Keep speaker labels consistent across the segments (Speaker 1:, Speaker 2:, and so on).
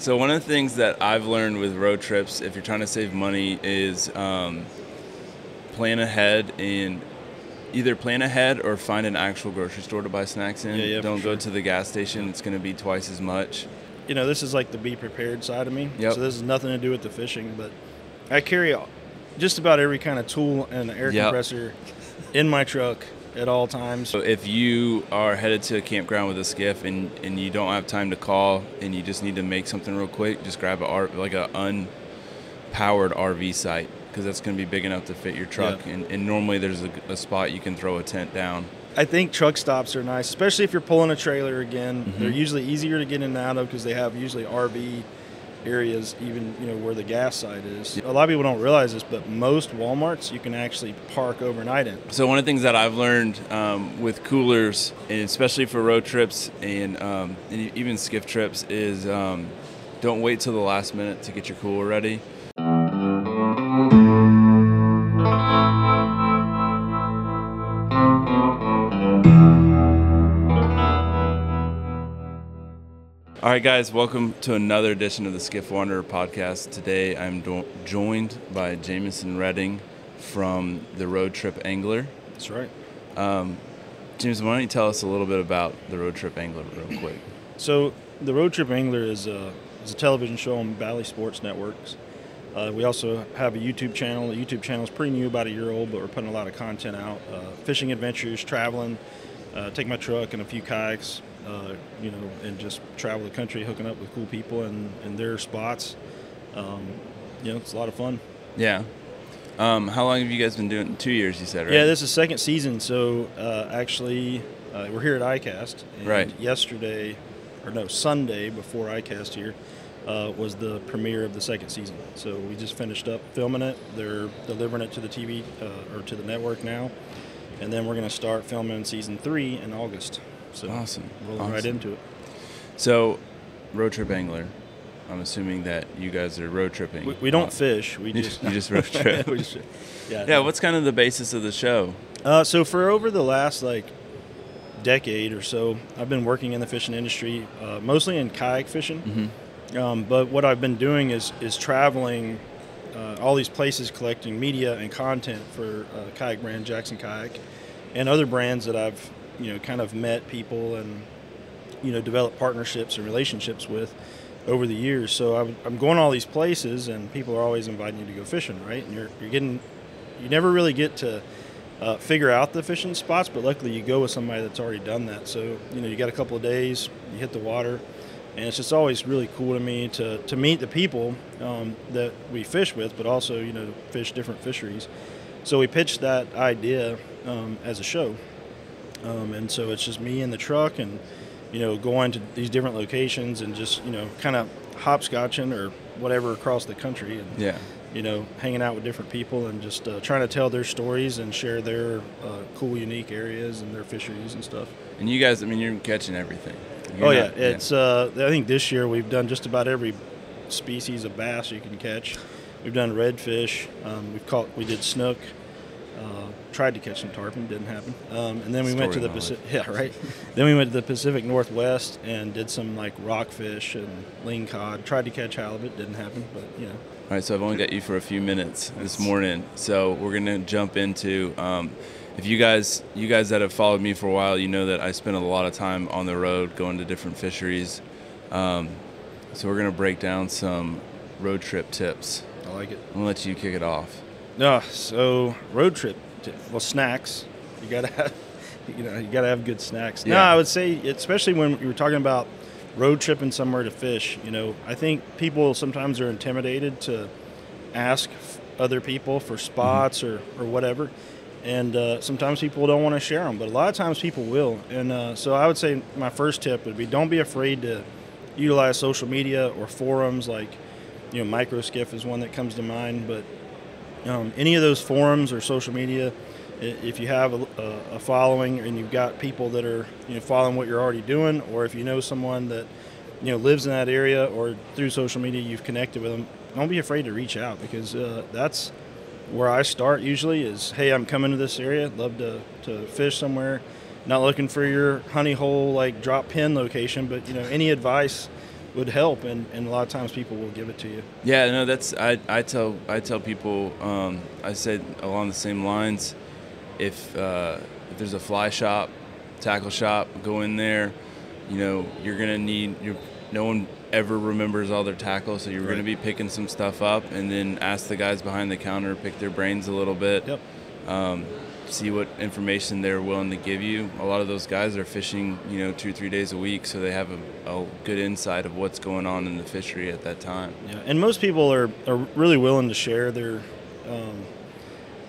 Speaker 1: So one of the things that I've learned with road trips, if you're trying to save money, is um, plan ahead and either plan ahead or find an actual grocery store to buy snacks in.
Speaker 2: Yeah, yeah,
Speaker 1: Don't go
Speaker 2: sure.
Speaker 1: to the gas station; it's going to be twice as much.
Speaker 2: You know, this is like the be prepared side of me.
Speaker 1: Yep.
Speaker 2: So this has nothing to do with the fishing, but I carry just about every kind of tool and air
Speaker 1: Yep.
Speaker 2: compressor in my truck at all times.
Speaker 1: So if you are headed to a campground with a skiff and, and you don't have time to call and you just need to make something real quick, just grab a like a unpowered RV site because that's going to be big enough to fit your truck.
Speaker 2: Yeah.
Speaker 1: And, and normally there's a, a spot you can throw a tent down.
Speaker 2: I think truck stops are nice, especially if you're pulling a trailer again.
Speaker 1: Mm-hmm.
Speaker 2: They're usually easier to get in and out of because they have usually RV areas, even you know where the gas side is. A lot of people don't realize this, but most WalMarts you can actually park overnight in.
Speaker 1: So one of the things that I've learned um, with coolers, and especially for road trips and, um, and even skiff trips, is um, don't wait till the last minute to get your cooler ready. All right, guys, welcome to another edition of the Skiff Wanderer podcast. Today I'm do- joined by Jameson Redding from the Road Trip Angler.
Speaker 2: That's right.
Speaker 1: James, why don't you tell us a little bit about the Road Trip Angler real quick?
Speaker 2: So the Road Trip Angler is a, is a television show on Valley Sports Networks. Uh, we also have a YouTube channel. The YouTube channel is pretty new, about a year old, but we're putting a lot of content out. Uh, fishing adventures, traveling, uh, take my truck and a few kayaks, uh, you know, and just travel the country, hooking up with cool people and, and their spots. Um, you know, it's a lot of fun.
Speaker 1: Yeah. Um, how long have you guys been doing? it? Two years, you said, right?
Speaker 2: Yeah, this is second season. So uh, actually, uh, we're here at ICAST. And
Speaker 1: Right.
Speaker 2: Yesterday, or no, Sunday before ICAST here, uh, was the premiere of the second season. So we just finished up filming it. They're delivering it to the TV uh, or to the network now, and then we're going to start filming season three in August. So
Speaker 1: Awesome.
Speaker 2: rolling right into it.
Speaker 1: So, Road Trip Angler. I'm assuming that you guys are road tripping.
Speaker 2: We, we don't fish. We just
Speaker 1: you just road trip.
Speaker 2: just- yeah.
Speaker 1: Yeah. What's kind of the basis of the show?
Speaker 2: Uh, so for over the last like decade or so, I've been working in the fishing industry, uh, mostly in kayak fishing. Um, but what I've been doing is is traveling uh, all these places, collecting media and content for uh, kayak brand Jackson Kayak, and other brands that I've you know kind of met people and you know developed partnerships and relationships with over the years. So I'm, I'm going all these places, and people are always inviting you to go fishing, right? And you're you're getting you never really get to uh, figure out the fishing spots, but luckily you go with somebody that's already done that. So you know you got a couple of days, you hit the water, and it's just always really cool to me to, to meet the people um, that we fish with, but also you know fish different fisheries. So we pitched that idea um, as a show, um, and so it's just me in the truck and you know going to these different locations and just you know kind of hopscotching or whatever across the country and
Speaker 1: Yeah.
Speaker 2: you know, hanging out with different people and just uh, trying to tell their stories and share their uh, cool, unique areas and their fisheries and stuff.
Speaker 1: And you guys, I mean, you're catching everything. You're
Speaker 2: oh yeah,
Speaker 1: not-
Speaker 2: it's. Uh, I think this year we've done just about every species of bass you can catch. We've done redfish. Um, we've caught. We did snook. Uh, tried to catch some tarpon, didn't happen. Um, and then we went to the Pacific. Yeah, right. then we went to the Pacific Northwest and did some like rockfish and ling cod. Tried to catch halibut, didn't happen. But you know,
Speaker 1: All right, so I've only got you for a few minutes this morning, so we're gonna jump into. Um, if you guys, you guys that have followed me for a while, you know that I spend a lot of time on the road, going to different fisheries. Um, so we're gonna break down some road trip tips.
Speaker 2: I like it.
Speaker 1: I'm gonna let you kick it off.
Speaker 2: No, so road trip. Well, snacks. You gotta have, you know, you gotta have good snacks.
Speaker 1: Yeah.
Speaker 2: No, I would say, especially when you were talking about road tripping somewhere to fish. You know, I think people sometimes are intimidated to ask other people for spots or or whatever, and uh, sometimes people don't want to share them. But a lot of times people will. And uh, so I would say my first tip would be don't be afraid to utilize social media or forums like, you know, Microskiff is one that comes to mind, but um, any of those forums or social media, if you have a, a- following and you've got people that are you know following what you're already doing, or if you know someone that you know lives in that area or through social media you've connected with them, don't be afraid to reach out because uh, that's where I start usually. Is hey, I'm coming to this area, love to to fish somewhere. Not looking for your honey hole like drop pin location, but you know any advice would help, and, and a lot of times people will give it to you.
Speaker 1: Yeah, no, that's I, I tell I tell people um, I said along the same lines. If uh, if there's a fly shop, tackle shop, go in there. You know, you're gonna need your. No one ever remembers all their tackles, so you're
Speaker 2: Right.
Speaker 1: gonna be picking some stuff up, and then ask the guys behind the counter, pick their brains a little bit.
Speaker 2: Yep.
Speaker 1: Um, see what information they're willing to give you. A lot of those guys are fishing, you know, two three days a week, so they have a, a good insight of what's going on in the fishery at that time.
Speaker 2: Yeah, and most people are, are really willing to share their, um,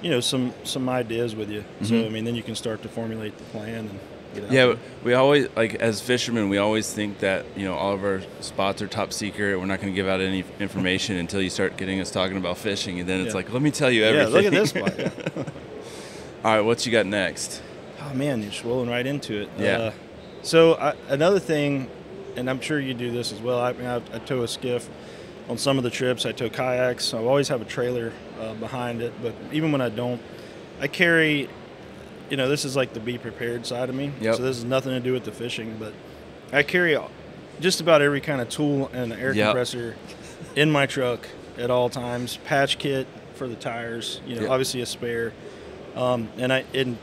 Speaker 2: you know, some some ideas with you. So
Speaker 1: Mhm.
Speaker 2: I mean, then you can start to formulate the plan and get out
Speaker 1: Yeah, we always like as fishermen, we always think that you know all of our spots are top secret. We're not going to give out any information until you start getting us talking about fishing, and then it's
Speaker 2: Yeah.
Speaker 1: like, let me tell you everything.
Speaker 2: Yeah, look at this spot.
Speaker 1: all right, what you got next?
Speaker 2: Oh man, you're rolling right into it.
Speaker 1: Yeah.
Speaker 2: Uh, so I, another thing, and I'm sure you do this as well. I mean, I, I tow a skiff on some of the trips. I tow kayaks. I always have a trailer uh, behind it, but even when I don't, I carry. You know, this is like the be prepared side of me.
Speaker 1: Yep.
Speaker 2: So this has nothing to do with the fishing, but I carry just about every kind of tool and air
Speaker 1: Yep.
Speaker 2: compressor in my truck at all times. Patch kit for the tires. You know,
Speaker 1: Yep.
Speaker 2: obviously a spare. Um, and I in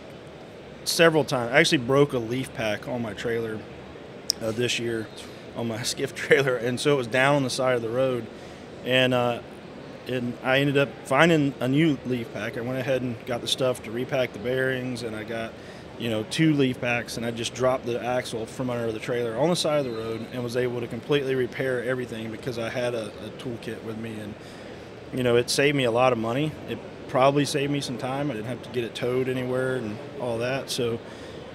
Speaker 2: several times. I actually broke a leaf pack on my trailer uh, this year on my skiff trailer, and so it was down on the side of the road, and uh, and I ended up finding a new leaf pack. I went ahead and got the stuff to repack the bearings, and I got you know two leaf packs, and I just dropped the axle from under the trailer on the side of the road, and was able to completely repair everything because I had a, a toolkit with me, and you know it saved me a lot of money. It probably saved me some time. I didn't have to get it towed anywhere and all that. So,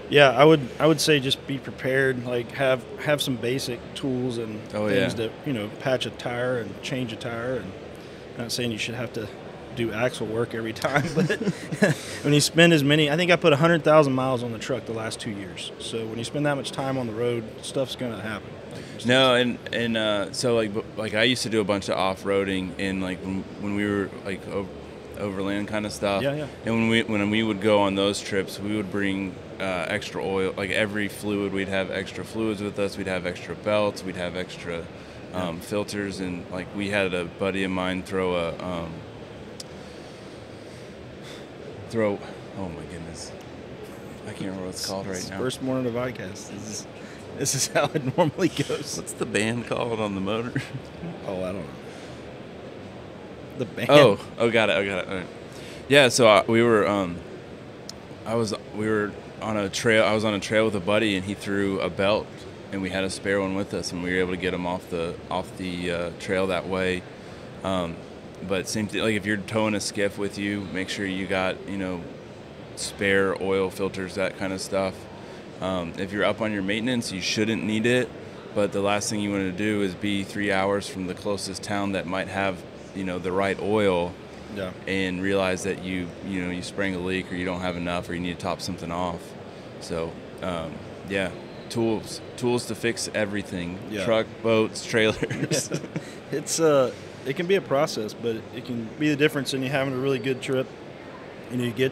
Speaker 2: yeah, I would I would say just be prepared. Like have have some basic tools and
Speaker 1: Oh,
Speaker 2: things
Speaker 1: yeah.
Speaker 2: to you know patch a tire and change a tire. And I'm not saying you should have to do axle work every time, but when you spend as many, I think I put hundred thousand miles on the truck the last two years. So when you spend that much time on the road, stuff's gonna happen. Like,
Speaker 1: No, and and uh, so like like I used to do a bunch of off roading and like when, when we were like o- overland kind of stuff.
Speaker 2: Yeah, yeah.
Speaker 1: And when we when we would go on those trips, we would bring uh, extra oil. Like every fluid, we'd have extra fluids with us. We'd have extra belts. We'd have extra um, filters, and like we had a buddy of mine throw a um, throw. Oh my goodness, I can't remember what it's called right
Speaker 2: It's
Speaker 1: now.
Speaker 2: First morning of ICAST. This is this is how it normally goes.
Speaker 1: What's the band called on the motor?
Speaker 2: Oh, I don't know. The band.
Speaker 1: Oh, oh, got it. Oh, got it. All right. Yeah, so uh, we were, um, I was, we were on a trail. I was on a trail with a buddy, and he threw a belt, and we had a spare one with us, and we were able to get him off the off the uh, trail that way. Um, but same thing. Like if you're towing a skiff with you, make sure you got you know spare oil filters, that kind of stuff. Um, if you're up on your maintenance, you shouldn't need it. But the last thing you want to do is be three hours from the closest town that might have, you know, the right oil,
Speaker 2: Yeah.
Speaker 1: and realize that you, you know, you sprang a leak or you don't have enough or you need to top something off. So, um, yeah, tools, tools to fix everything:
Speaker 2: Yeah.
Speaker 1: truck, boats, trailers.
Speaker 2: It's uh, it can be a process, but it can be the difference in you having a really good trip, and you get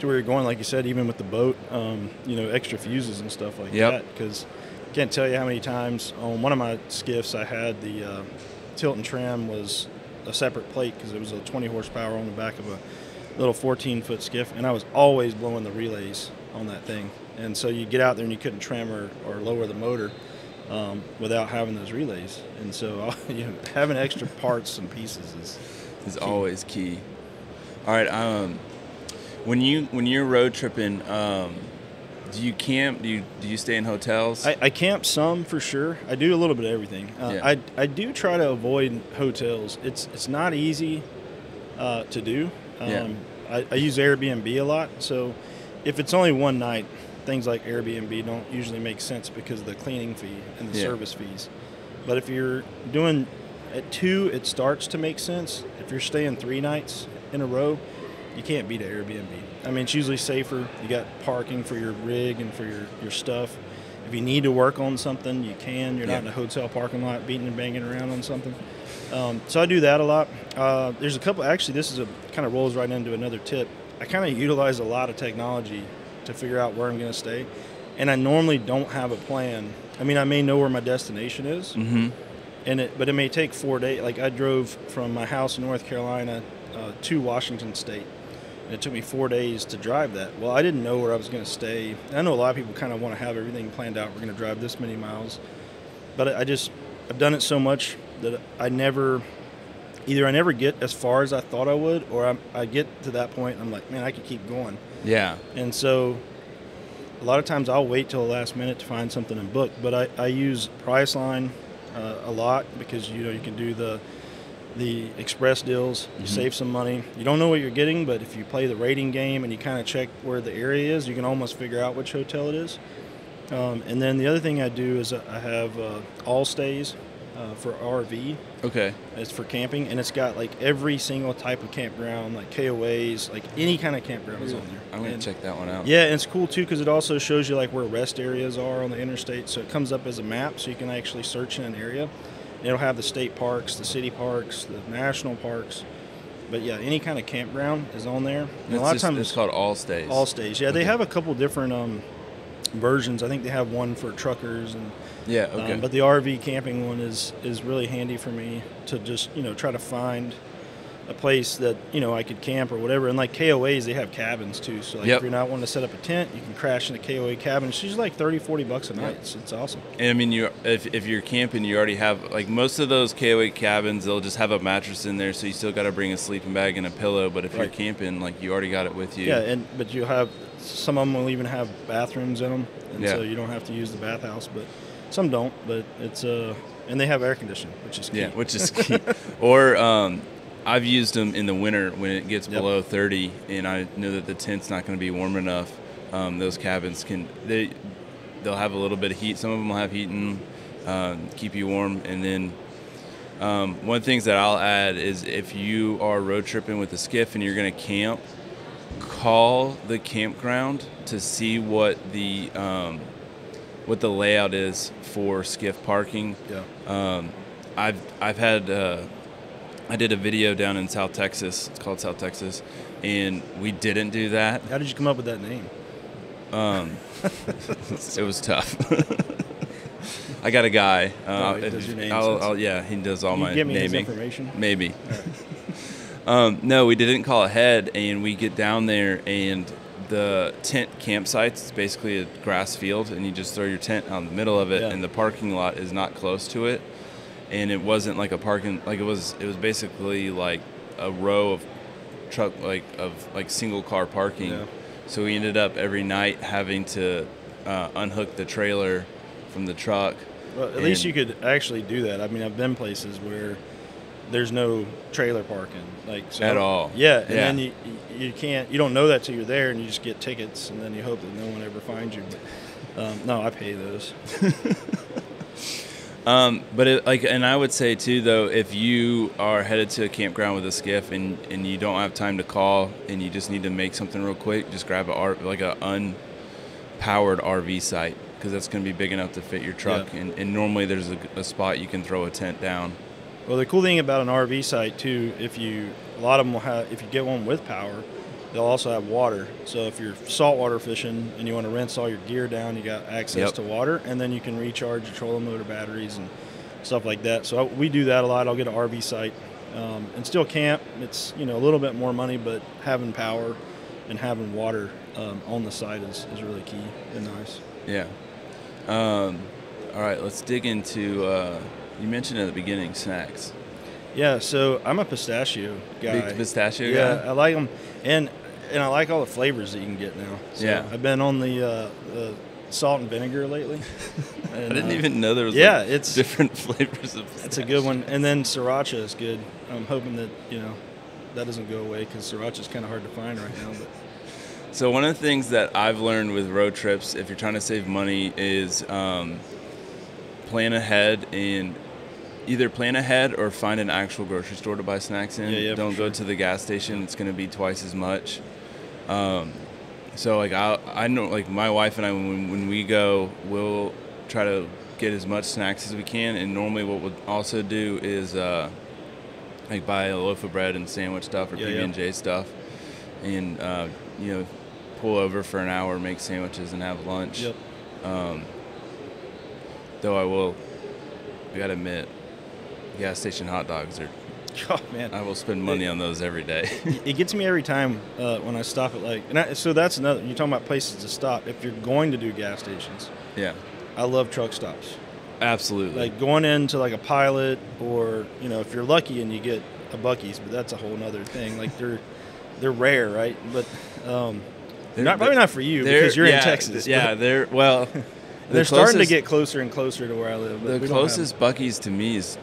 Speaker 2: to where you're going. Like you said, even with the boat, um, you know, extra fuses and stuff like
Speaker 1: Yep.
Speaker 2: that. Because I can't tell you how many times on one of my skiffs I had the uh, tilt and trim was a separate plate because it was a 20 horsepower on the back of a little 14 foot skiff, and I was always blowing the relays on that thing. And so you get out there and you couldn't trim or, or lower the motor um, without having those relays. And so you know, having extra parts and pieces is
Speaker 1: is always key. All right. Um, when you when you're road tripping, um, do you camp? Do you do you stay in hotels?
Speaker 2: I, I camp some for sure. I do a little bit of everything. Uh,
Speaker 1: Yeah.
Speaker 2: I, I do try to avoid hotels. It's it's not easy uh, to do. Um,
Speaker 1: Yeah.
Speaker 2: I, I use Airbnb a lot. So if it's only one night, things like Airbnb don't usually make sense because of the cleaning fee and the
Speaker 1: Yeah.
Speaker 2: service fees. But if you're doing at two, it starts to make sense. If you're staying three nights in a row, you can't beat an Airbnb. I mean, it's usually safer. You got parking for your rig and for your, your stuff. If you need to work on something, you can. You're
Speaker 1: Yeah.
Speaker 2: not in a hotel parking lot beating and banging around on something. Um, so I do that a lot. Uh, there's a couple. Actually, this is a kind of rolls right into another tip. I kind of utilize a lot of technology to figure out where I'm going to stay, and I normally don't have a plan. I mean, I may know where my destination is,
Speaker 1: mm-hmm.
Speaker 2: and it but it may take four days. Like I drove from my house in North Carolina uh, to Washington State. It took me four days to drive that. Well, I didn't know where I was going to stay. I know a lot of people kind of want to have everything planned out. We're going to drive this many miles, but I just I've done it so much that I never either I never get as far as I thought I would, or I'm, I get to that point and I'm like, man, I could keep going.
Speaker 1: Yeah.
Speaker 2: And so a lot of times I'll wait till the last minute to find something and book, but I, I use Priceline uh, a lot because you know you can do the the express deals. You
Speaker 1: Mhm.
Speaker 2: save some money. You don't know what you're getting, but if you play the rating game and you kind of check where the area is, you can almost figure out which hotel it is. Um, and then the other thing I do is I have uh, Allstays uh, for RV.
Speaker 1: Okay.
Speaker 2: It's for camping, and it's got like every single type of campground, like KOAs, like any kind of campground is on there.
Speaker 1: I'm gonna
Speaker 2: And-
Speaker 1: check that one out.
Speaker 2: yeah, and it's cool too because it also shows you like where rest areas are on the interstate. So it comes up as a map, so you can actually search in an area. It'll have the state parks, the city parks, the national parks. But yeah, any kind of campground is on there. A lot
Speaker 1: just-
Speaker 2: of times
Speaker 1: it's called Allstays.
Speaker 2: all stays. Yeah, they have a couple different um, versions. I think they have one for truckers and
Speaker 1: Yeah.
Speaker 2: um,
Speaker 1: Okay.
Speaker 2: but the RV camping one is is really handy for me to just you know try to find a place that you know I could camp or whatever. And like KOAs, they have cabins too. So like
Speaker 1: Yep.
Speaker 2: if you're not wanting to set up a tent, you can crash in a KOA cabin. It's usually like 30, 40 bucks a night. It's, it's awesome.
Speaker 1: And I mean, you if, if you're camping, you already have like most of those KOA cabins. They'll just have a mattress in there, so you still got to bring a sleeping bag and a pillow. But if you're camping, like you already got it with you.
Speaker 2: Yeah, and but you have some of them will even have bathrooms in them, and so you don't have to use the bathhouse. But some don't. But it's uh and they have air conditioning, which is key.
Speaker 1: Yeah, which is key. or um, I've used them in the winter when it gets
Speaker 2: Yep.
Speaker 1: below 30, and I know that the tent's not going to be warm enough. Um, those cabins can they they'll have a little bit of heat. Some of them will have heat and um, keep you warm. And then um, one of the things that I'll add is if you are road tripping with a skiff and you're going to camp, call the campground to see what the um, what the layout is for skiff parking.
Speaker 2: yeah.
Speaker 1: Um, I've I've had uh, I did a video down in South Texas. It's called South Texas, and we didn't do that.
Speaker 2: How did you come up with that name?
Speaker 1: Um, it was tough. I got a guy. Uh,
Speaker 2: Oh, does your name
Speaker 1: I'll. I'll, yeah, he does all
Speaker 2: you
Speaker 1: my
Speaker 2: give me his information.
Speaker 1: Maybe. um, no, we didn't call ahead, and we get down there, and the tent campsites it's basically a grass field, and you just throw your tent out in the middle of it,
Speaker 2: Yeah.
Speaker 1: and the parking lot is not close to it, and it wasn't like a parking like it was. It was basically like a row of truck like of like single car parking.
Speaker 2: Yeah.
Speaker 1: So we ended up every night having to uh, unhook the trailer from the truck.
Speaker 2: Well, at least you could actually do that. I mean, I've been places where there's no trailer parking, like so,
Speaker 1: At all.
Speaker 2: Yeah, and
Speaker 1: Yeah.
Speaker 2: then you you can't you don't know that till you're there, and you just get tickets, and then you hope that no one ever finds you. But um, no, I pay those.
Speaker 1: Um, but it, like, and I would say too, though, if you are headed to a campground with a skiff and, and you don't have time to call and you just need to make something real quick, just grab a R, like a unpowered RV site because that's going to be big enough to fit your truck.
Speaker 2: Yeah.
Speaker 1: And, and normally there's a, a spot you can throw a tent down.
Speaker 2: Well, the cool thing about an RV site too, if you a lot of them will have if you get one with power, they'll also have water. So if you're saltwater fishing and you want to rinse all your gear down, you got access
Speaker 1: Yep.
Speaker 2: to water, and then you can recharge your trolling motor batteries and stuff like that. So I, we do that a lot. I'll get an RV site um, and still camp. It's you know a little bit more money, but having power and having water um, on the site is, is really key and nice.
Speaker 1: Yeah. Um, all right, let's dig into. Uh, you mentioned at the beginning snacks.
Speaker 2: Yeah, so I'm a pistachio guy.
Speaker 1: Big pistachio guy?
Speaker 2: Yeah,
Speaker 1: guy?
Speaker 2: I like them, and and I like all the flavors that you can get now. So
Speaker 1: Yeah.
Speaker 2: I've been on the, uh, the salt and vinegar lately.
Speaker 1: I didn't
Speaker 2: uh,
Speaker 1: even know there was
Speaker 2: yeah,
Speaker 1: like,
Speaker 2: it's-
Speaker 1: different flavors of.
Speaker 2: It's a good one, and then sriracha is good. I'm hoping that you know that doesn't go away because sriracha is kind of hard to find right now. But
Speaker 1: So one of the things that I've learned with road trips, if you're trying to save money, is um, plan ahead and either plan ahead or find an actual grocery store to buy snacks in.
Speaker 2: Yeah, yeah,
Speaker 1: Don't go
Speaker 2: sure.
Speaker 1: to the gas station; it's going to be twice as much. Um, so like I, I know like my wife and I when, when we go, we'll try to get as much snacks as we can. And normally, what we'll also do is uh, like buy a loaf of bread and sandwich stuff or
Speaker 2: Yeah,
Speaker 1: PB and J stuff, and uh, you know pull over for an hour, make sandwiches, and have lunch.
Speaker 2: yep,
Speaker 1: Um, though I will, I gotta admit, gas station hot dogs are.
Speaker 2: Oh man,
Speaker 1: I will spend money on those every day.
Speaker 2: it gets me every time uh, when I stop at like. And I, so that's another. You're talking about places to stop. If you're going to do gas stations,
Speaker 1: yeah,
Speaker 2: I love truck stops.
Speaker 1: absolutely.
Speaker 2: Like going into like a pilot, or you know, if you're lucky and you get a Buc-ee's, but that's a whole nother thing. Like they're they're rare, right? But um,
Speaker 1: They're-
Speaker 2: not probably not for you because you're
Speaker 1: yeah,
Speaker 2: in Texas.
Speaker 1: Yeah, they're well.
Speaker 2: they're
Speaker 1: the
Speaker 2: starting to get closer and closer to where I live.
Speaker 1: The
Speaker 2: we don't have-
Speaker 1: closest Buc-ee's to me is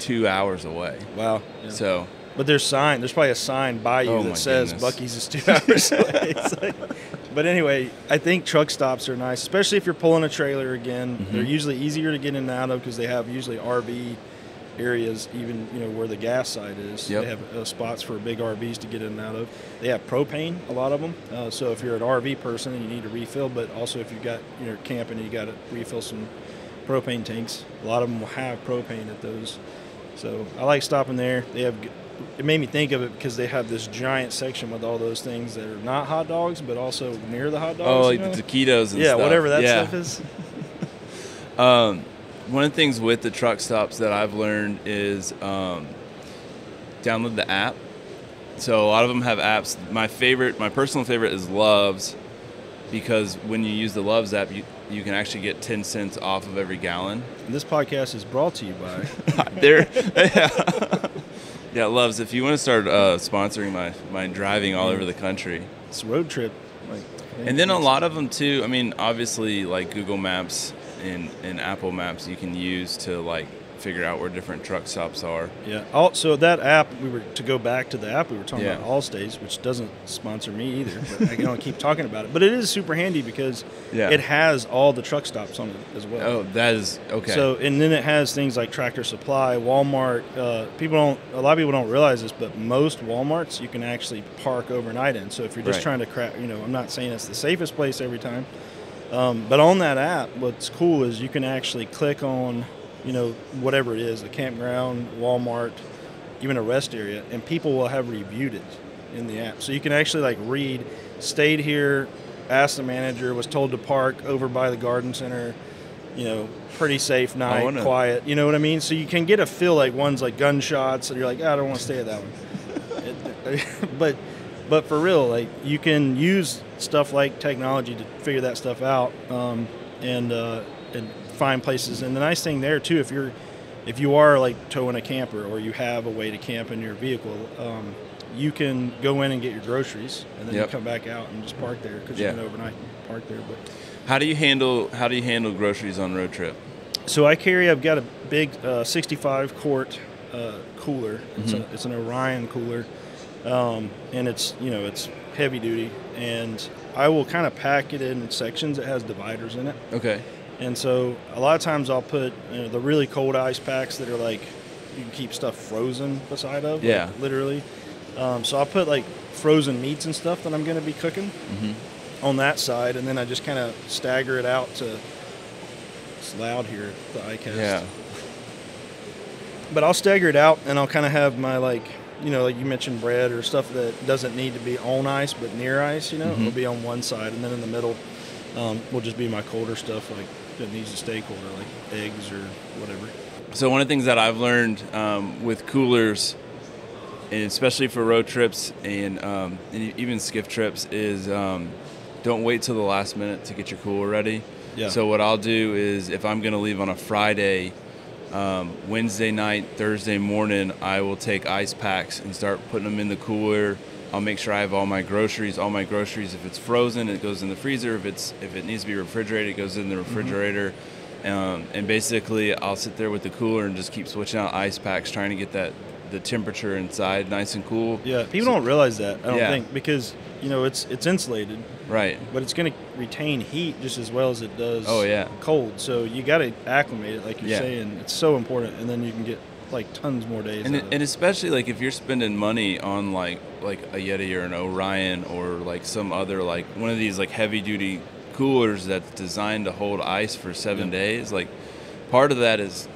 Speaker 1: two hours away.
Speaker 2: Wow. yeah.
Speaker 1: So
Speaker 2: But there's sign. There's probably a sign by you
Speaker 1: Oh,
Speaker 2: that says
Speaker 1: goodness.
Speaker 2: Buc-ee's is two hours away. It's like- but anyway, I think truck stops are nice, especially if you're pulling a trailer again.
Speaker 1: Mm-hmm.
Speaker 2: They're usually easier to get in and out of because they have usually RV areas, even you know where the gas side is.
Speaker 1: Yep.
Speaker 2: They have uh, spots for big RVs to get in and out of. They have propane, a lot of them. Uh, so if you're an RV person and you need to refill, but also if you've got you're camping and you got to refill some propane tanks, a lot of them will have propane at those. So I like stopping there. They have. It made me think of it because they have this giant section with all those things that are not hot dogs, but also near the hot dogs.
Speaker 1: oh,
Speaker 2: you
Speaker 1: like
Speaker 2: know?
Speaker 1: the taquitos and stuff.
Speaker 2: yeah,
Speaker 1: stuff.
Speaker 2: whatever that
Speaker 1: yeah.
Speaker 2: stuff is.
Speaker 1: Um, one of the things with the truck stops that I've learned is um, download the app. So a lot of them have apps. My favorite, my personal favorite, is Love's, because when you use the Love's app, you you can actually get ten cents off of every gallon.
Speaker 2: And this podcast is brought to you by.
Speaker 1: there, yeah. yeah, Love's. If you want to start uh, sponsoring my my driving all over the country,
Speaker 2: It's a road trip. Like,
Speaker 1: and then a lot of them too. I mean, obviously, like Google Maps and, and Apple Maps, you can use to like figure out where different truck stops are.
Speaker 2: Yeah. Also, that app we were to go back to the app we were talking
Speaker 1: Yeah.
Speaker 2: about, Allstays, which doesn't sponsor me either. But I can only keep talking about it. But it is super handy because
Speaker 1: Yeah.
Speaker 2: it has all the truck stops on it as well.
Speaker 1: Oh, that is okay.
Speaker 2: So and then it has things like Tractor Supply, Walmart. Uh, people don't. A lot of people don't realize this, but most WalMarts you can actually park overnight in. So if you're just
Speaker 1: Right.
Speaker 2: trying to crack, you know, I'm not saying it's the safest place every time, um, but on that app, what's cool is you can actually click on, you know, whatever it is, a campground, Walmart, even a rest area, and people will have reviewed it in the app. So you can actually like read, stayed here, asked the manager, was told to park over by the garden center, you know, pretty safe night,
Speaker 1: wanna-
Speaker 2: quiet. You know what I mean? So you can get a feel like one's like gunshots, and you're like, "Ah, I don't want to stay at that one. But but for real, like you can use stuff like technology to figure that stuff out um, and uh, and find places. And the nice thing there too, if you're if you are like towing a camper or you have a way to camp in your vehicle, um, you can go in and get your groceries, and then
Speaker 1: Yep.
Speaker 2: you come back out and just park there because
Speaker 1: Yeah.
Speaker 2: you can overnight park there. But
Speaker 1: how do you handle how do you handle groceries on road trip?
Speaker 2: So I carry. I've got a big uh, 65 quart uh, cooler. It's,
Speaker 1: Mm-hmm.
Speaker 2: a, it's an Orion cooler, um, and it's you know it's heavy duty. And I will kind of pack it in sections. It has dividers in it,
Speaker 1: Okay.
Speaker 2: And so a lot of times I'll put you know, the really cold ice packs that are like you can keep stuff frozen beside of. like,
Speaker 1: Yeah.
Speaker 2: literally. Um, so I'll put like frozen meats and stuff that I'm going to be cooking
Speaker 1: Mm-hmm.
Speaker 2: on that side, and then I just kind of stagger it out to. It's loud here, the ICAST
Speaker 1: Yeah.
Speaker 2: but I'll stagger it out and I'll kind of have my like you know like you mentioned bread or stuff that doesn't need to be on ice but near ice you know
Speaker 1: Mhm.
Speaker 2: it'll be on one side and then in the middle um, will just be my colder stuff like that needs to stay colder like eggs or whatever
Speaker 1: So one of the things that I've learned um, with coolers, and especially for road trips and, um, and even skiff trips, is um, don't wait till the last minute to get your cooler ready.
Speaker 2: Yeah.
Speaker 1: So what I'll do is if I'm going to leave on a Friday, um, Wednesday night, Thursday morning, I will take ice packs and start putting them in the cooler. I'll make sure I have all my groceries. All my groceries, if it's frozen, it goes in the freezer. If it's if it needs to be refrigerated, it goes in the refrigerator. Um, and basically, I'll sit there with the cooler and just keep switching out ice packs, trying to get that the temperature inside nice and cool.
Speaker 2: yeah people
Speaker 1: So-
Speaker 2: don't realize that i don't
Speaker 1: Yeah.
Speaker 2: think because you know it's it's insulated
Speaker 1: Right.
Speaker 2: but it's going to retain heat just as well as it does
Speaker 1: Oh, yeah.
Speaker 2: cold so you got to acclimate it like you're
Speaker 1: Yeah.
Speaker 2: saying it's so important and then you can get like tons more days
Speaker 1: and, it, and especially like if you're spending money on like like a Yeti or an Orion or like some other like one of these like heavy duty coolers that's designed to hold ice for seven
Speaker 2: Yeah.
Speaker 1: days, like part of that is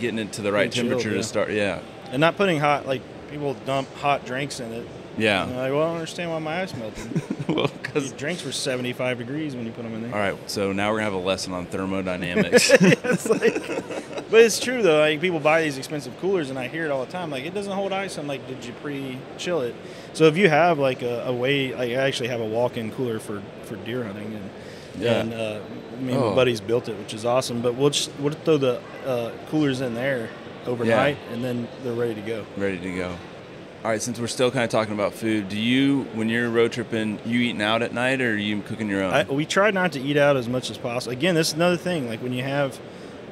Speaker 1: getting it to the right
Speaker 2: chilled,
Speaker 1: temperature
Speaker 2: yeah.
Speaker 1: to start. Yeah,
Speaker 2: and not putting hot like people dump hot drinks in it
Speaker 1: yeah.
Speaker 2: And like, well, I don't understand why my ice melted.
Speaker 1: well, because
Speaker 2: drinks were 75 degrees when you put them in there.
Speaker 1: all right, so now we're gonna have a lesson on thermodynamics.
Speaker 2: it's like, but it's true though. Like people buy these expensive coolers, and I hear it all the time. Like it doesn't hold ice. I'm like, did you pre-chill it? So if you have like a, a way, like I actually have a walk-in cooler for for deer hunting, and
Speaker 1: Yeah.
Speaker 2: and uh, me and
Speaker 1: Oh.
Speaker 2: my buddies built it, which is awesome. But we'll just we'll throw the uh, coolers in there overnight, and then they're ready to go.
Speaker 1: Ready to go. All right, since we're still kind of talking about food, do you, when you're road tripping, you eating out at night or are you cooking your own?
Speaker 2: I, we try not to eat out as much as possible. Again, this is another thing. Like when you have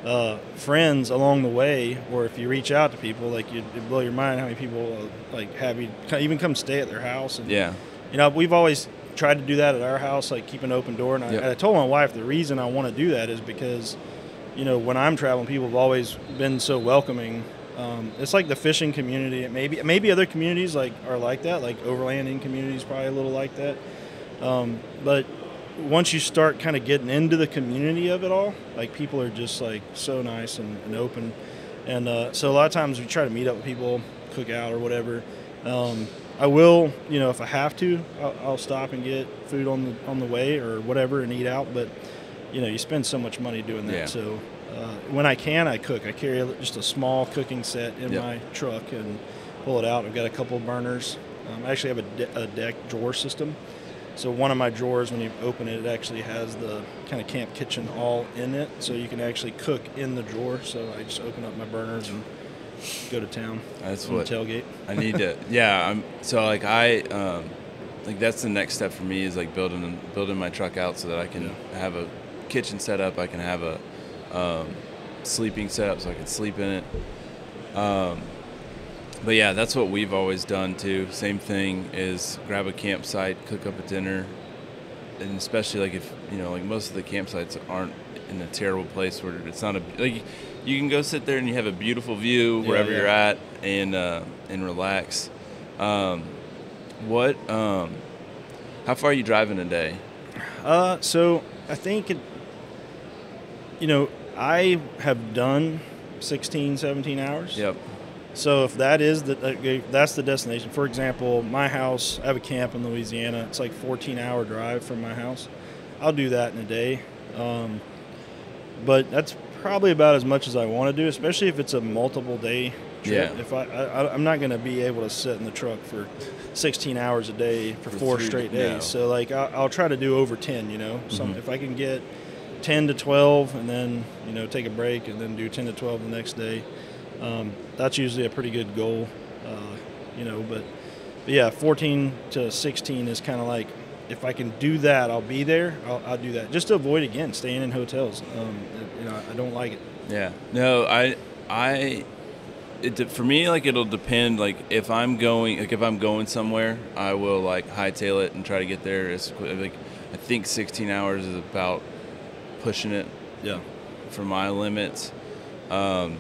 Speaker 2: uh, friends along the way, or if you reach out to people, like you blow your mind how many people uh, like have you even come stay at their house. And
Speaker 1: yeah.
Speaker 2: you know, we've always tried to do that at our house, like keep an open door. And I,
Speaker 1: Yep.
Speaker 2: I told my wife the reason I want to do that is because, you know, when I'm traveling, people have always been so welcoming. Um, it's like the fishing community. Maybe maybe other communities like are like that. Like overlanding communities probably a little like that. Um, but once you start kind of getting into the community of it all, like people are just like so nice and, and open. And uh, so a lot of times we try to meet up with people, cook out or whatever. Um, I will, you know, if I have to, I'll, I'll stop and get food on the on the way or whatever and eat out. But you know, you spend so much money doing that.
Speaker 1: Yeah.
Speaker 2: So uh, when I can, I cook. I carry just a small cooking set in
Speaker 1: Yep.
Speaker 2: my truck and pull it out. I've got a couple of burners. Um, I actually have a, de- a deck drawer system. So one of my drawers, when you open it, it actually has the kind of camp kitchen all in it, so you can actually cook in the drawer. So I just open up my burners and go to town
Speaker 1: That's what
Speaker 2: the tailgate.
Speaker 1: I need to. Yeah, I'm so like I um, like that's the next step for me is like building building my truck out so that I can have a kitchen set up. I can have a um, sleeping setup so I can sleep in it. Um, but yeah, that's what we've always done too. Same thing is grab a campsite, cook up a dinner, and especially like if you know like most of the campsites aren't in a terrible place where it's not a like you can go sit there and you have a beautiful view
Speaker 2: Yeah,
Speaker 1: wherever
Speaker 2: yeah.
Speaker 1: you're at and uh, and relax. Um, what? Um, how far are you driving a day?
Speaker 2: Uh, so I think it, you know, I have done 16, 17 hours.
Speaker 1: Yep.
Speaker 2: So if that is the uh, that's the destination. For example, my house, I have a camp in Louisiana. It's like 14 hour drive from my house. I'll do that in a day. Um, but that's probably about as much as I want to do, especially if it's a multiple day trip.
Speaker 1: Yeah.
Speaker 2: If I, I I'm not going to be able to sit in the truck for 16 hours a day for,
Speaker 1: For
Speaker 2: four
Speaker 1: three-
Speaker 2: straight days.
Speaker 1: no.
Speaker 2: So like I'll, I'll try to do over 10. You know, some
Speaker 1: Mhm.
Speaker 2: if I can get 10 to 12 and then you know take a break and then do 10 to 12 the next day um, that's usually a pretty good goal uh, you know but, but yeah 14 to 16 is kind of like if i can do that i'll be there I'll, I'll do that just to avoid again staying in hotels um, you know i don't like it
Speaker 1: Yeah. No, I I it for me like it'll depend like if I'm going like if I'm going somewhere, I will like hightail it and try to get there as quick like I think 16 hours is about pushing it
Speaker 2: yeah
Speaker 1: for my limits. Um,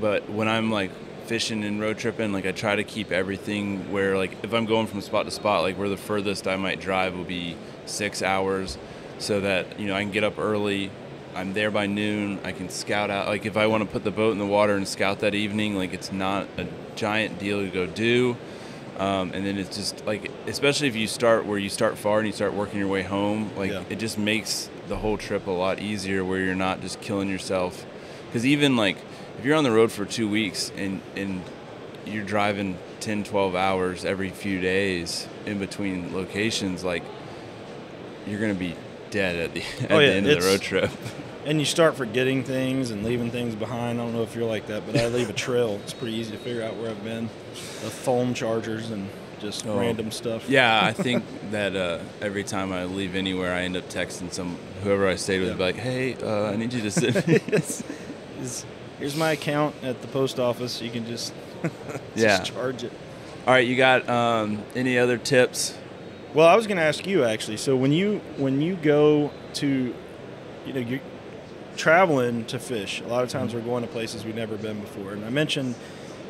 Speaker 1: but when I'm like fishing and road tripping, like I try to keep everything where like if I'm going from spot to spot, like where the furthest I might drive will be six hours, so that you know I can get up early. I'm there by noon. I can scout out. Like if I want to put the boat in the water and scout that evening, like it's not a giant deal to go do. Um, and then it's just like, especially if you start where you start far and you start working your way home, like
Speaker 2: Yeah.
Speaker 1: it just makes the whole trip a lot easier where you're not just killing yourself. Because even like if you're on the road for two weeks and, and you're driving 10, 12 hours every few days in between locations, like you're going to be dead at the, at
Speaker 2: Oh,
Speaker 1: the end of the road trip.
Speaker 2: and you start forgetting things and leaving things behind i don't know if you're like that but i leave a trail it's pretty easy to figure out where i've been the phone chargers and just
Speaker 1: Oh.
Speaker 2: random stuff
Speaker 1: Yeah, I think that uh, every time I leave anywhere, I end up texting some whoever I stayed with,
Speaker 2: Yeah.
Speaker 1: like, "Hey, uh, I need you to sit."
Speaker 2: It's- it's- here's my account at the post office. You can just, just
Speaker 1: Yeah.
Speaker 2: charge it.
Speaker 1: All right, you got um, any other tips?
Speaker 2: Well, I was going to ask you actually. So when you when you go to, you know, you're traveling to fish. A lot of times we're going to places we've never been before. And I mentioned,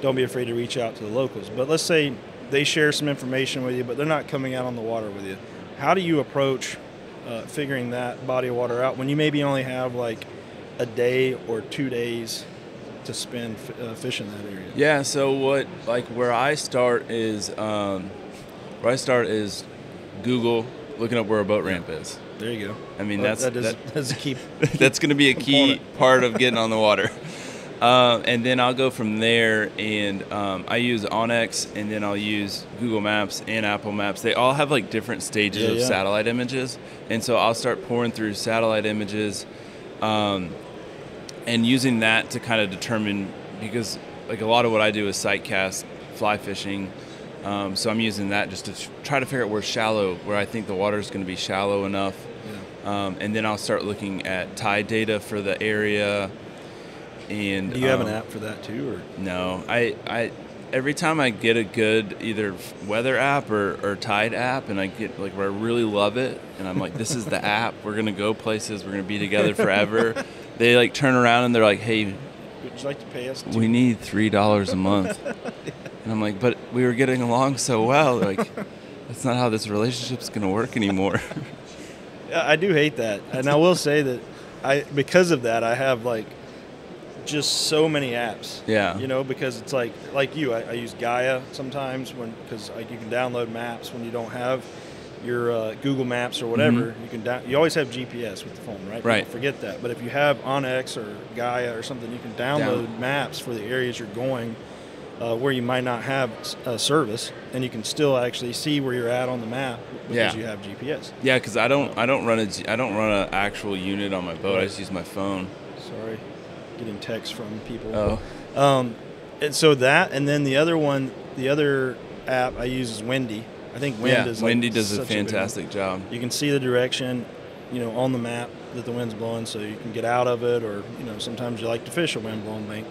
Speaker 2: don't be afraid to reach out to the locals. But let's say they share some information with you, but they're not coming out on the water with you. How do you approach uh, figuring that body of water out when you maybe only have like a day or two days to spend f- uh, fishing that area?
Speaker 1: Yeah. So what, like, where I start is, um, where I start is Google looking up where a boat ramp is.
Speaker 2: There you go.
Speaker 1: I mean,
Speaker 2: Well,
Speaker 1: that's
Speaker 2: that is
Speaker 1: that-
Speaker 2: that's a key.
Speaker 1: that's going to be a key part of getting on the water. Uh, and then I'll go from there, and um, I use onX, and then I'll use Google Maps and Apple Maps. They all have like different stages
Speaker 2: Yeah,
Speaker 1: of
Speaker 2: yeah.
Speaker 1: satellite images, and so I'll start pouring through satellite images, um, and using that to kind of determine because like a lot of what I do is sight cast, fly fishing. Um, so I'm using that just to try to figure out where shallow, where I think the water is going to be shallow enough, um, and then I'll start looking at tide data for the area. And
Speaker 2: Do you have an
Speaker 1: um,
Speaker 2: app for that too, or
Speaker 1: no, I, I every time I get a good either weather app or, or tide app, and I get like where I really love it, and I'm like, this is the app. We're gonna go places. We're gonna be together forever. they like turn around and they're like, hey,
Speaker 2: would you like to pay us?
Speaker 1: we need three dollars a month. and I'm like, but we were getting along so well. Like, that's not how this relationship's gonna work anymore.
Speaker 2: Yeah, I do hate that, and I will say that I because of that I have like just so many apps.
Speaker 1: Yeah.
Speaker 2: You know, because it's like like you, I, I use Gaia sometimes when because like you can download maps when you don't have your uh, Google Maps or whatever. You can down, you always have GPS with the phone, right? People
Speaker 1: Mm-hmm. Right.
Speaker 2: forget that, but if you have onX or Gaia or something, you can download maps for the areas you're going. Uh, where you might not have a service, and you can still actually see where you're at on the map because
Speaker 1: Yeah.
Speaker 2: you have GPS.
Speaker 1: yeah, because I don't I don't run a G- I don't run an actual unit on my boat. I just use my phone.
Speaker 2: Sorry, getting texts from people.
Speaker 1: Oh,
Speaker 2: Um, and so that, and then the other one, the other app I use is Windy. I think Wind
Speaker 1: yeah.
Speaker 2: is like
Speaker 1: Windy does a
Speaker 2: such big one.
Speaker 1: fantastic job.
Speaker 2: you can see the direction, you know, on the map that the wind's blowing, so you can get out of it, or you know, sometimes you like to fish a wind blowing bank.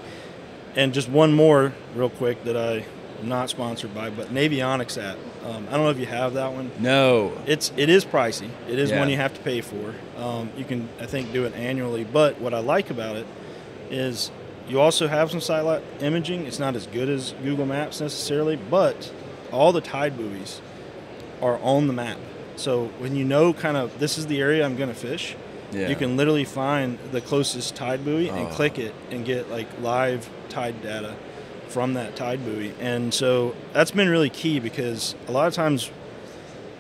Speaker 2: And just one more, real quick, that I am not sponsored by, but Navionics app. Um, I don't know if you have that one.
Speaker 1: No,
Speaker 2: It's it is pricey. It is
Speaker 1: Yeah.
Speaker 2: one you have to pay for. Um, you can I think do it annually. But what I like about it is you also have some satellite imaging. It's not as good as Google Maps necessarily, but all the tide buoys are on the map. So when you know kind of this is the area I'm going to fish,
Speaker 1: Yeah.
Speaker 2: you can literally find the closest tide buoy and
Speaker 1: Oh.
Speaker 2: click it and get like live tide data from that tide buoy. And so that's been really key because a lot of times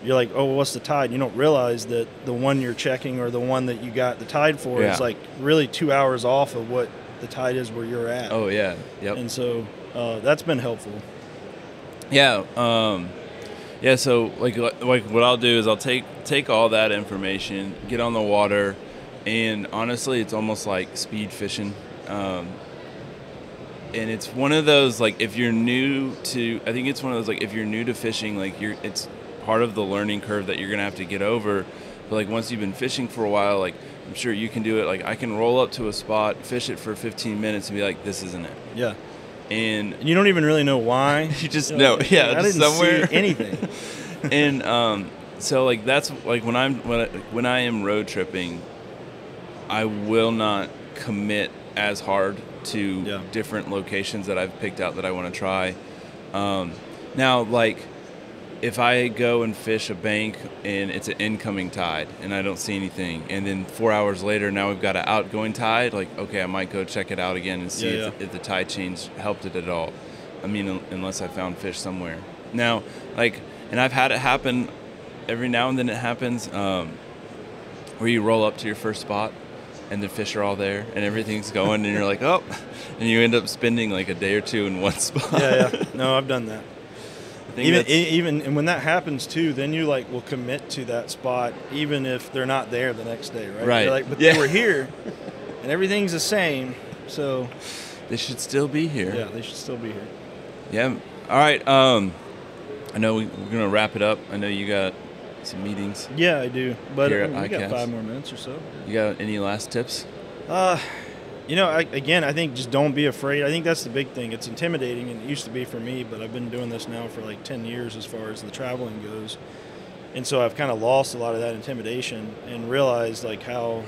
Speaker 2: you're like, oh, what's the tide? You don't realize that the one you're checking or the one that you got the tide for
Speaker 1: Yeah.
Speaker 2: is like really two hours off of what the tide is where you're at.
Speaker 1: Oh yeah. Yep.
Speaker 2: And so uh, that's been helpful.
Speaker 1: Yeah. Um, yeah. So like like what I'll do is I'll take take all that information, get on the water, and honestly, it's almost like speed fishing. Um, and it's one of those like if you're new to I think it's one of those like if you're new to fishing like you're it's part of the learning curve that you're gonna have to get over. But like once you've been fishing for a while, like I'm sure you can do it. Like I can roll up to a spot, fish it for 15 minutes, and be like, "This isn't it."
Speaker 2: Yeah.
Speaker 1: And
Speaker 2: And you don't even really know why.
Speaker 1: You just know,
Speaker 2: like,
Speaker 1: yeah,
Speaker 2: I didn't
Speaker 1: somewhere.
Speaker 2: see anything.
Speaker 1: and um, so like that's like when I'm when I, when I am road tripping, I will not commit as hard to
Speaker 2: Yeah.
Speaker 1: different locations that I've picked out that I want to try. Um, now, like if I go and fish a bank and it's an incoming tide and I don't see anything, and then four hours later now we've got an outgoing tide, like okay, I might go check it out again and see
Speaker 2: Yeah,
Speaker 1: if,
Speaker 2: yeah.
Speaker 1: if the tide change helped it at all. I mean, unless I found fish somewhere. Now, like, and I've had it happen every now and then. It happens um, where you roll up to your first spot and the fish are all there and everything's going, and you're like, oh, and you end up spending like a day or two in one spot.
Speaker 2: yeah, yeah. No, I've done that.
Speaker 1: I think
Speaker 2: Even even and when that happens too, then you like will commit to that spot even if they're not there the next day, right?
Speaker 1: Right.
Speaker 2: You're like, but
Speaker 1: Yeah.
Speaker 2: they were here, and everything's the same. So
Speaker 1: they should still be here.
Speaker 2: yeah, they should still be here.
Speaker 1: Yeah. All right. Um, I know we, we're gonna wrap it up. I know you got some meetings.
Speaker 2: Yeah, I do. But uh,
Speaker 1: at
Speaker 2: we got five more minutes or so.
Speaker 1: You got any last tips?
Speaker 2: Uh, you know, I, again, I think just don't be afraid. I think that's the big thing. It's intimidating, and it used to be for me, but I've been doing this now for like 10 years as far as the traveling goes. And so I've kind of lost a lot of that intimidation and realized like how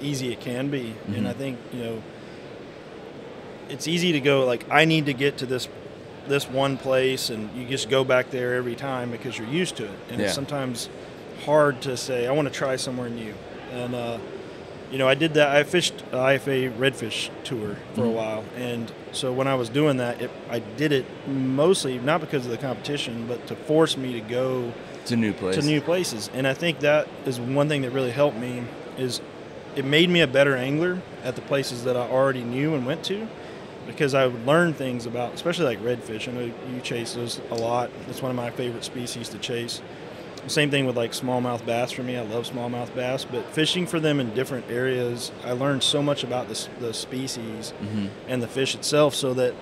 Speaker 2: easy it can be. And
Speaker 1: Mhm.
Speaker 2: I think, you know, it's easy to go like I need to get to this this one place and you just go back there every time because you're used to it. And
Speaker 1: Yeah.
Speaker 2: it's sometimes hard to say I want to try somewhere new. And uh you know, I did that. I fished IFA redfish tour for a
Speaker 1: Mhm.
Speaker 2: while, and so when I was doing that, it, I did it mostly not because of the competition, but to force me to go
Speaker 1: a new place.
Speaker 2: to new places. And I think that is one thing that really helped me is it made me a better angler at the places that I already knew and went to. because I would learn things about, especially like redfish. I know you chase those a lot. It's one of my favorite species to chase. Same thing with like smallmouth bass for me. I love smallmouth bass, but fishing for them in different areas, I learned so much about the, the species
Speaker 1: Mm-hmm.
Speaker 2: and the fish itself so that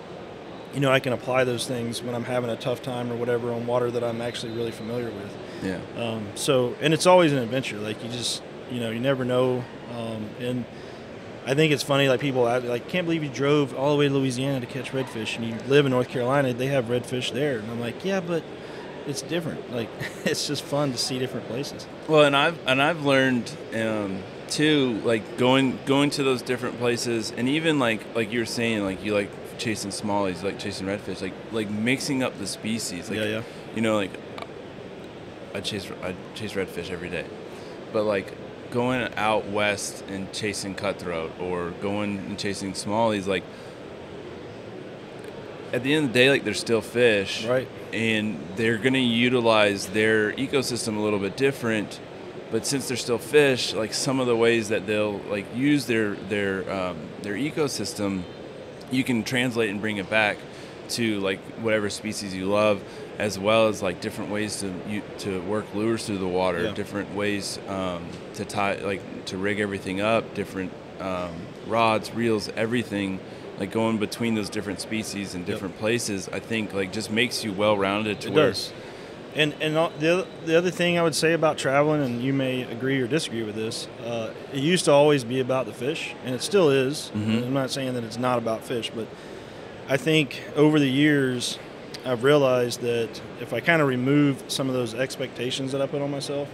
Speaker 2: you know I can apply those things when I'm having a tough time or whatever on water that I'm actually really familiar with.
Speaker 1: Yeah.
Speaker 2: Um, so, and it's always an adventure. Like you just, you know, you never know. Um, and I think it's funny. Like people, ask, like, can't believe you drove all the way to Louisiana to catch redfish, and you live in North Carolina. They have redfish there, and I'm like, yeah, but it's different. Like, it's just fun to see different places.
Speaker 1: Well, and I've and I've learned um, too, like going going to those different places, and even like like you were saying, like you like chasing smallies, like chasing redfish, like like mixing up the species. Like,
Speaker 2: Yeah, yeah.
Speaker 1: You know, like I chase I chase redfish every day, but like going out west and chasing cutthroat or going and chasing smallies, like at the end of the day, like they're still fish,
Speaker 2: Right.
Speaker 1: And they're going to utilize their ecosystem a little bit different. But since they're still fish, like some of the ways that they'll like use their their um, their ecosystem, you can translate and bring it back to like whatever species you love, as well as like different ways to you, to work lures through the water,
Speaker 2: Yeah.
Speaker 1: different ways um, to tie like to rig everything up, different um, rods, reels, everything. Like going between those different species and different places, I think like just makes you well rounded
Speaker 2: It
Speaker 1: where
Speaker 2: does. And and all- the other, the other thing I would say about traveling, and you may agree or disagree with this, uh, it used to always be about the fish, and it still is.
Speaker 1: Mhm.
Speaker 2: I'm not saying that it's not about fish, but I think over the years, I've realized that if I kind of remove some of those expectations that I put on myself,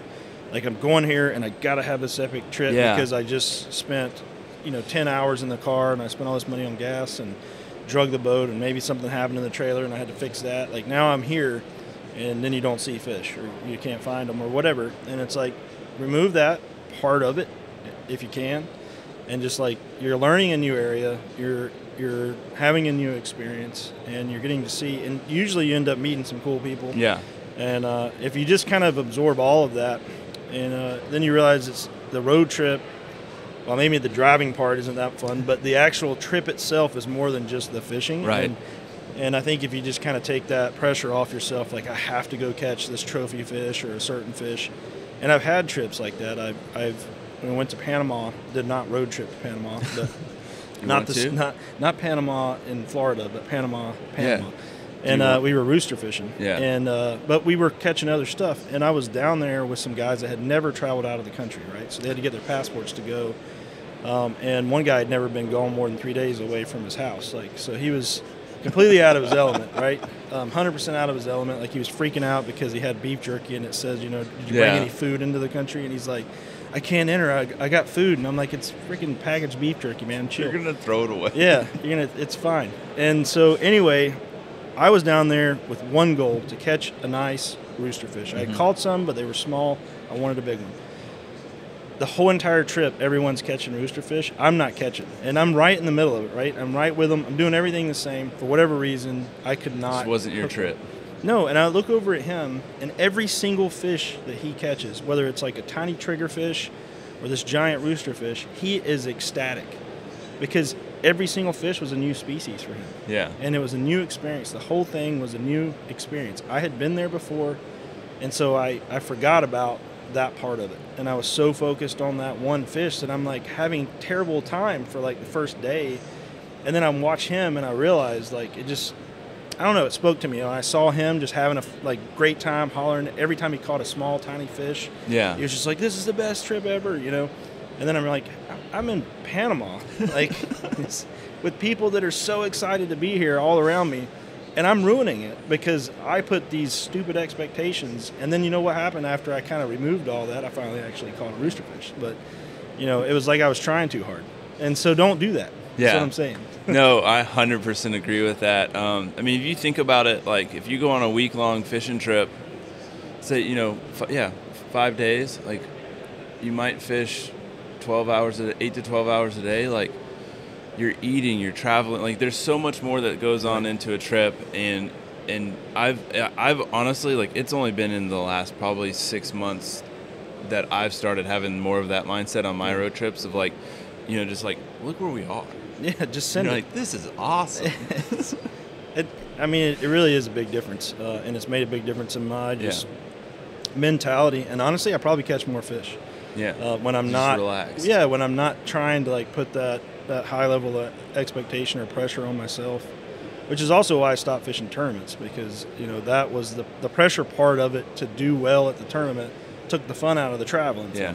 Speaker 2: like I'm going here and I got to have this epic trip
Speaker 1: Yeah.
Speaker 2: because I just spent, you know, 10 hours in the car and I spent all this money on gas and drug the boat and maybe something happened in the trailer and I had to fix that. Like now I'm here and then you don't see fish or you can't find them or whatever. And it's like remove that part of it if you can and just like you're learning a new area, you're you're having a new experience and you're getting to see and usually you end up meeting some cool people.
Speaker 1: yeah,
Speaker 2: And uh, if you just kind of absorb all of that, and uh, then you realize it's the road trip. Well, maybe the driving part isn't that fun, but the actual trip itself is more than just the fishing.
Speaker 1: Right.
Speaker 2: And, and I think if you just kind of take that pressure off yourself, like I have to go catch this trophy fish or a certain fish, and I've had trips like that. I've, I've when I went to Panama, did not road trip to Panama, but not
Speaker 1: to?
Speaker 2: not not Panama in Florida, but Panama, Panama.
Speaker 1: Do
Speaker 2: And uh, we were rooster fishing.
Speaker 1: Yeah.
Speaker 2: And uh, but we were catching other stuff, and I was down there with some guys that had never traveled out of the country, right? So they had to get their passports to go. Um, and one guy had never been gone more than three days away from his house, like so he was completely out of his element, right? Um, 100% out of his element. Like he was freaking out because he had beef jerky, and it says, you know, did you
Speaker 1: Yeah.
Speaker 2: bring any food into the country? And he's like, I can't enter. I, I got food, and I'm like, it's freaking packaged beef jerky, man. Chill.
Speaker 1: you're gonna throw it away.
Speaker 2: Yeah, you're gonna. It's fine. And so anyway, I was down there with one goal to catch a nice rooster fish. I had mm-hmm. caught some, but they were small. I wanted a big one. The whole entire trip, everyone's catching rooster fish. I'm not catching, and I'm right in the middle of it. Right, I'm right with them. I'm doing everything the same. For whatever reason, I could not.
Speaker 1: This wasn't your trip.
Speaker 2: No, and I look over at him, and every single fish that he catches, whether it's like a tiny trigger fish or this giant rooster fish, he is ecstatic because every single fish was a new species for him.
Speaker 1: Yeah.
Speaker 2: And it was a new experience. The whole thing was a new experience. I had been there before, and so I, I forgot about that part of it. And I was so focused on that one fish that I'm like having terrible time for like the first day. And then I'm watch him and I realized like it just I don't know, it spoke to me. I saw him just having a like great time hollering every time he caught a small tiny fish.
Speaker 1: Yeah.
Speaker 2: He was just like, "This is the best trip ever," you know. And then I'm like, "I- "I'm in Panama, like with people that are so excited to be here all around me, and I'm ruining it because I put these stupid expectations. And then you know what happened after I kind of removed all that? I finally actually caught a rooster fish, but you know, it was like I was trying too hard. And so don't do that. That's
Speaker 1: Yeah.
Speaker 2: what I'm saying.
Speaker 1: no, I 100% agree with that. Um, I mean, if you think about it, like if you go on a week long fishing trip, say, you know, f- yeah, five days, like you might fish 12 hours, a, 8 to 12 hours a day. Like you're eating, you're traveling. Like there's so much more that goes on into a trip. And, and I've, I've honestly, like it's only been in the last probably six months that I've started having more of that mindset on my road trips of like, you know, just like, look where we are.
Speaker 2: Yeah, just send
Speaker 1: You're
Speaker 2: it.
Speaker 1: like, this is awesome.
Speaker 2: It, I mean, it, it really is a big difference, uh, and it's made a big difference in my just mentality. And honestly, I probably catch more fish
Speaker 1: yeah.
Speaker 2: uh, when I'm
Speaker 1: Just
Speaker 2: not.
Speaker 1: relaxed.
Speaker 2: Yeah, when I'm not trying to like put that that high level of expectation or pressure on myself, which is also why I stopped fishing tournaments because you know that was the the pressure part of it to do well at the tournament took the fun out of the traveling.
Speaker 1: Yeah.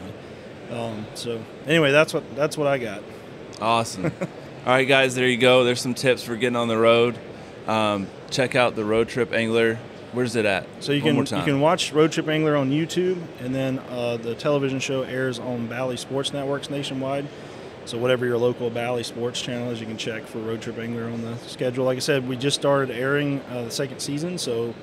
Speaker 2: Um, so anyway, that's what that's what I got.
Speaker 1: Awesome. All right, guys, there you go. There's some tips for getting on the road. Um, check out the Road Trip Angler. Where's it at?
Speaker 2: So you
Speaker 1: One
Speaker 2: can you can watch Road Trip Angler on YouTube, and then uh, the television show airs on Bally Sports Networks nationwide. So whatever your local Bally Sports channel is, you can check for Road Trip Angler on the schedule. Like I said, we just started airing uh, the second season, so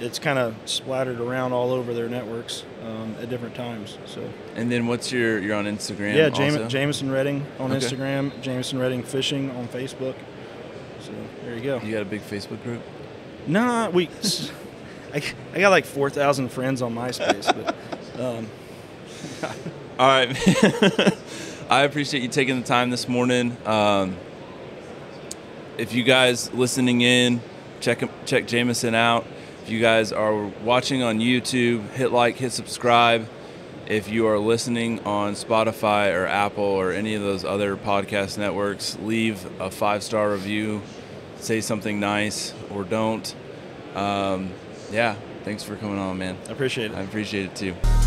Speaker 2: it's kind of splattered around all over their networks um, at different times. So
Speaker 1: And then what's your? You're on Instagram.
Speaker 2: yeah? Jam- Jameson Redding on
Speaker 1: Okay.
Speaker 2: Instagram, Jameson Redding Fishing on Facebook. So there you go.
Speaker 1: You got a big Facebook group.
Speaker 2: Nah, we. I, I got like four thousand friends on MySpace, but um,
Speaker 1: All right. I appreciate you taking the time this morning. Um, if you guys listening in, check check Jameson out. If you guys are watching on YouTube, hit like, hit subscribe. If you are listening on Spotify or Apple or any of those other podcast networks, leave a five star review. Say something nice or don't. Um, yeah, thanks for coming on, man.
Speaker 2: I appreciate it.
Speaker 1: I appreciate it too.